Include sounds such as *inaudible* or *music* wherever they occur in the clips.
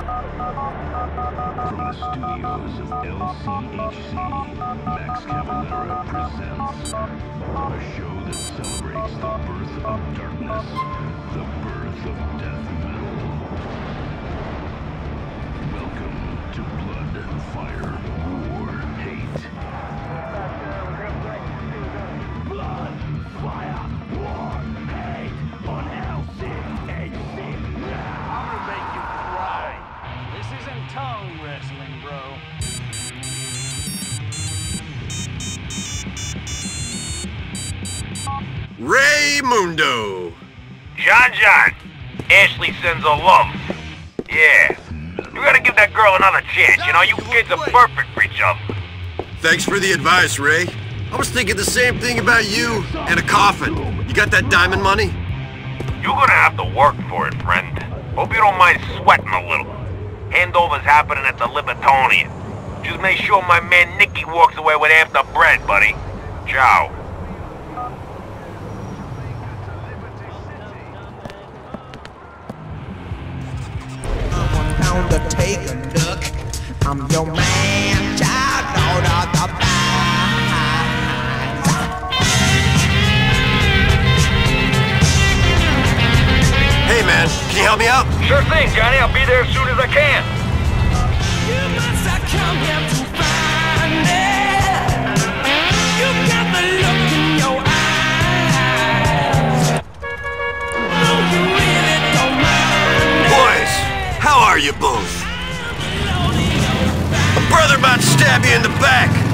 From the studios of LCHC, Max Cavalera presents a show that celebrates the birth of darkness, the birth of death metal. Welcome to Blood, and Fire, Mundo. John John, Ashley sends her love. Yeah. You gotta give that girl another chance, you know? You kids are perfect for each other. Thanks for the advice, Ray. I was thinking the same thing about you and a coffin. You got that diamond money? You're gonna have to work for it, friend. Hope you don't mind sweating a little. Handover's happening at the Libertonian. Just make sure my man Nicky walks away with half the bread, buddy. Ciao. Your man, child, Lord of the Vines. Hey, man, can you help me out? Sure thing, Johnny. I'll be there as soon as I can. You must have come here to find it. You got the look in your eyes. No, you really don't mind. Boys, how are you both? Brother about to stab you in the back.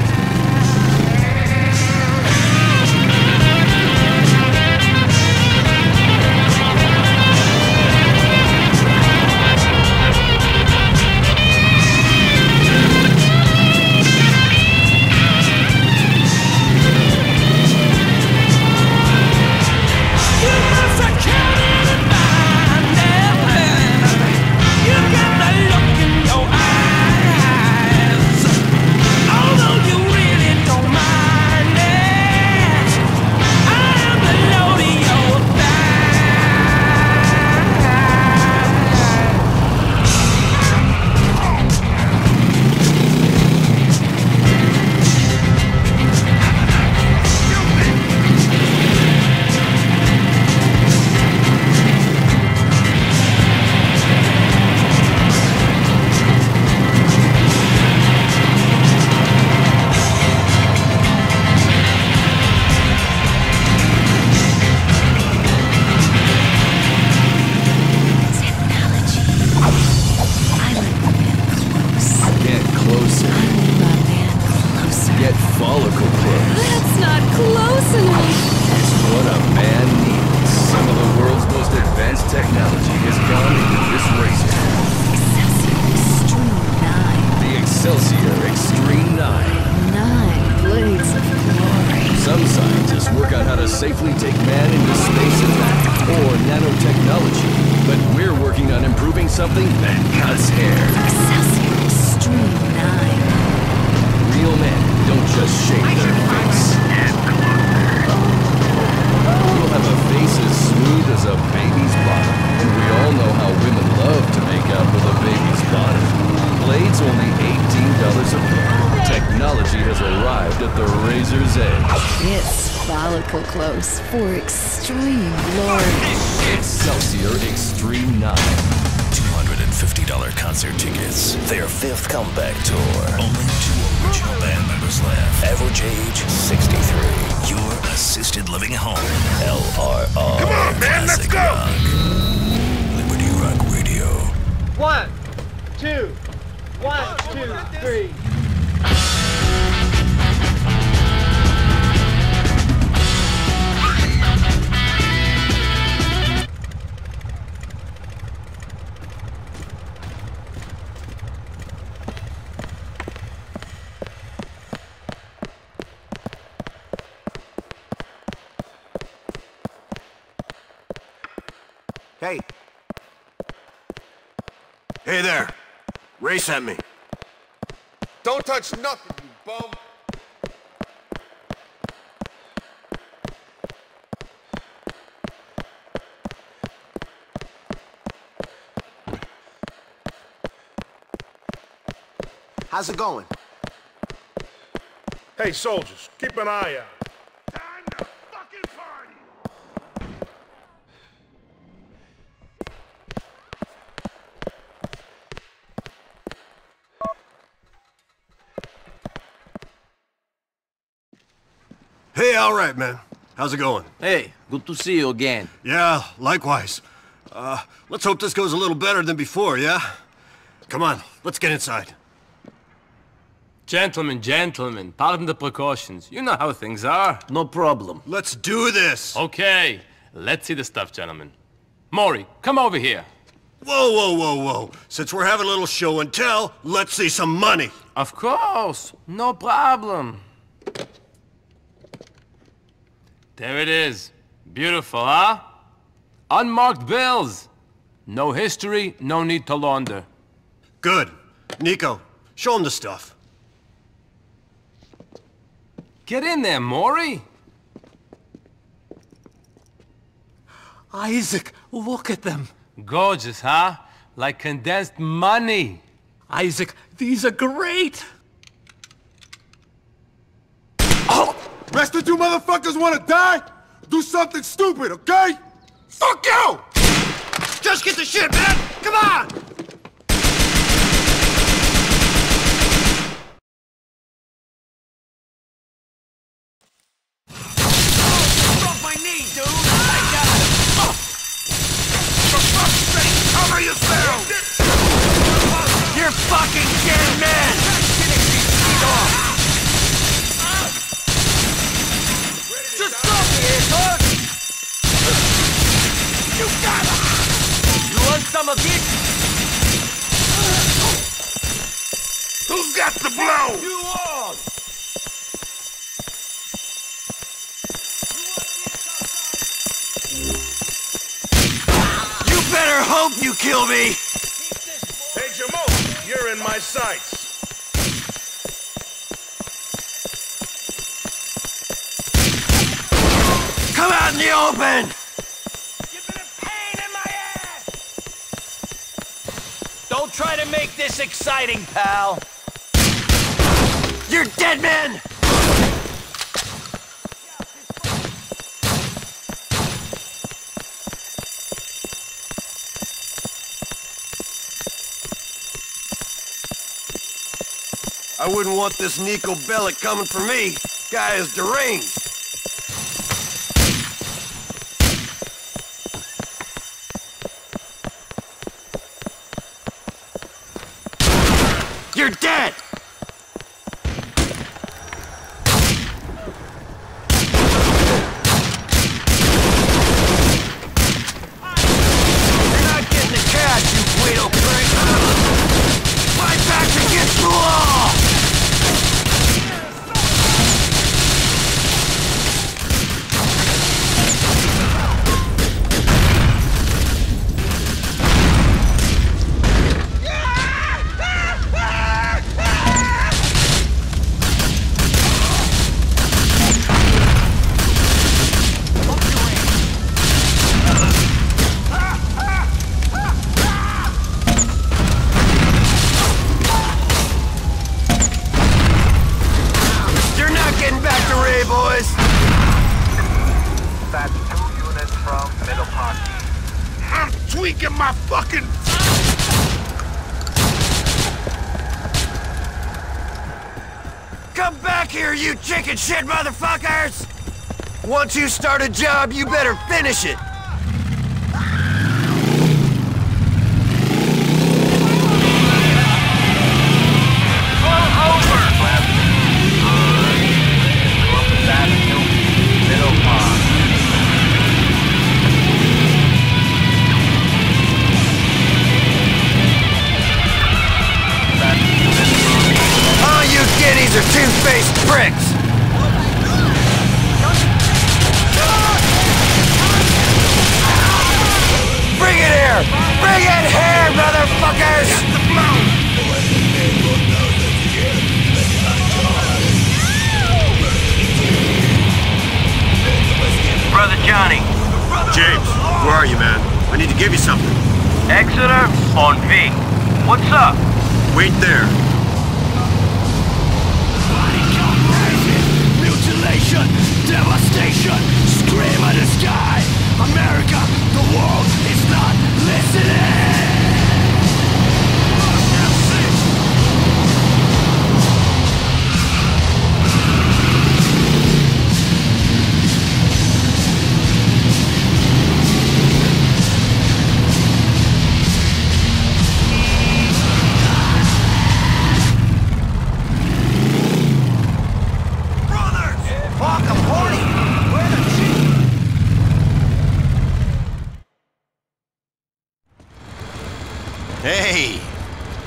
For extreme glory. Excelsior Extreme 9. $250 concert tickets. Their fifth comeback tour. Only two original band members left. Average age 63. Your assisted living home. LRR. Come on, man, let's go! Rock. Liberty Rock Radio. One, two, one, two, three. Hey. Hey there. Ray sent me. Don't touch nothing, you bum. How's it going? Hey, soldiers, keep an eye out. Hey, all right, man. How's it going? Hey, good to see you again. Yeah, likewise. Uh, let's hope this goes a little better than before, yeah? Come on, let's get inside. Gentlemen, gentlemen, pardon the precautions. You know how things are. No problem. Let's do this! Okay, let's see the stuff, gentlemen. Maury, come over here. Whoa, whoa, whoa, whoa. Since we're having a little show and tell, let's see some money. Of course, no problem. There it is. Beautiful, huh? Unmarked bills. No history, no need to launder. Good. Nico, show him the stuff. Get in there, Maury. Isaac, look at them. Gorgeous, huh? Like condensed money. Isaac, these are great. Rest of you motherfuckers wanna die? Do something stupid, okay? Fuck you! Just get the shit, man! Come on! The? You all! You better hope you kill me! Hey, Jamal, you're in my sights. Come out in the open! Don't try to make this exciting, pal! You're dead, man! I wouldn't want this Nico Bellic coming for me. Guy is deranged. Chicken shit motherfuckers! Once you start a job, you better finish it! something. Exeter, on V. What's up? Wait there. Body mutilation, devastation, scream the sky. America, the world is not listening.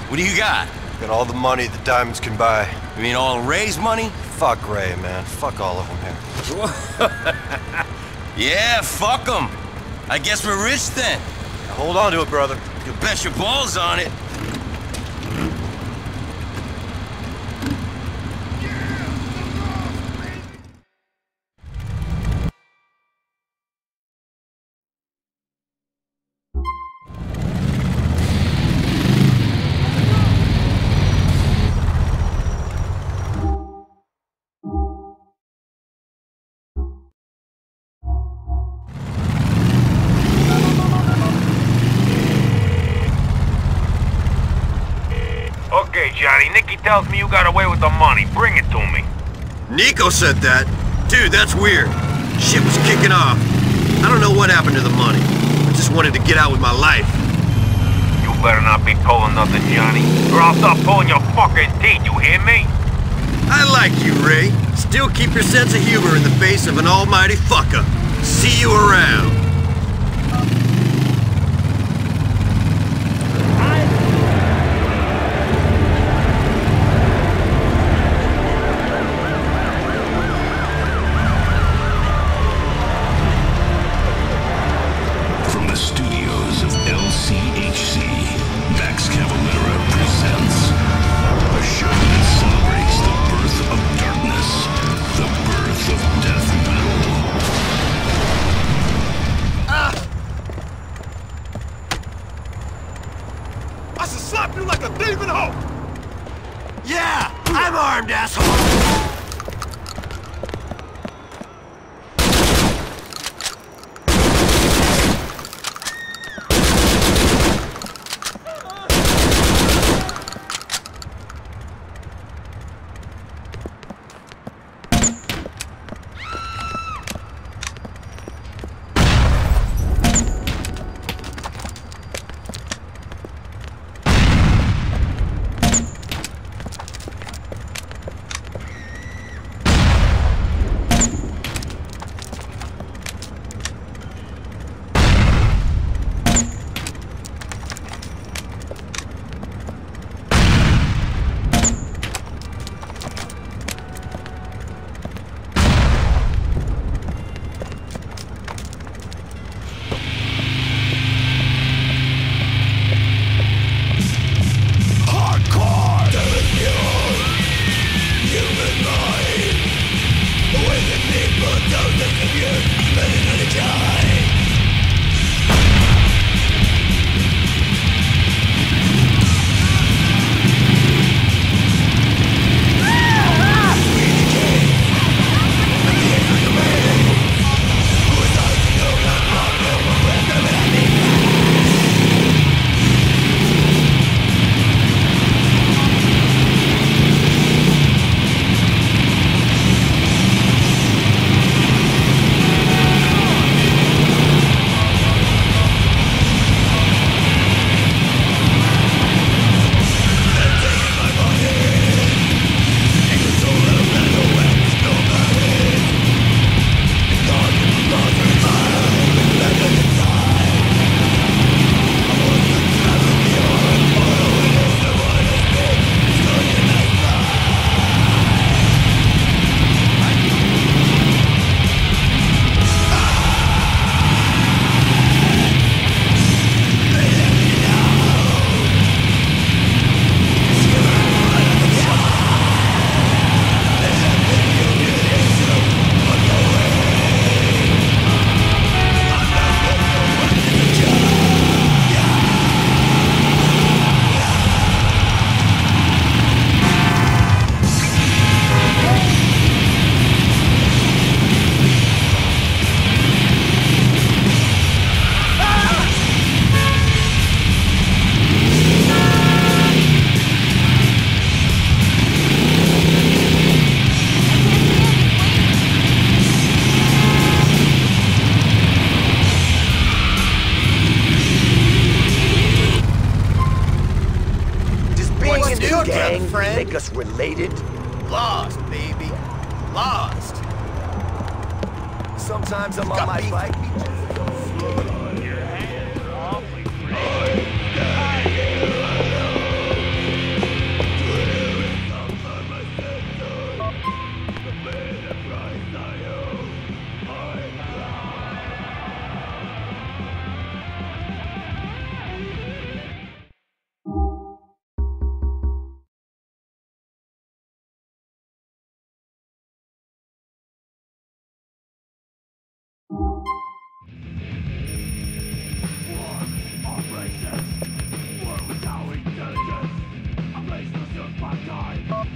What do you got? Got all the money the diamonds can buy. You mean all Ray's money? Fuck Ray, man. Fuck all of them here. *laughs* Yeah, fuck them. I guess we're rich then. Hold on to it, brother. You bet your balls on it. Johnny, Nicky tells me you got away with the money. Bring it to me. Nico said that. Dude, that's weird. Shit was kicking off. I don't know what happened to the money. I just wanted to get out with my life. You better not be pulling nothing, Johnny, or I'll start pulling your fucking teeth, you hear me? I like you, Ray. Still keep your sense of humor in the face of an almighty fucker. See you around. Make us related? Lost, baby. Lost. Sometimes I'm on my bike. of my time